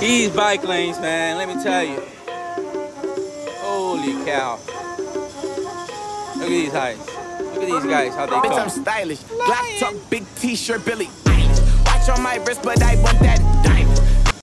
These bike lanes, man, let me tell you. Holy cow. Look at these guys. Look at these guys, how they Bitch. I'm stylish. Black top, big t-shirt, Billy. Watch on my wrist, but I want that.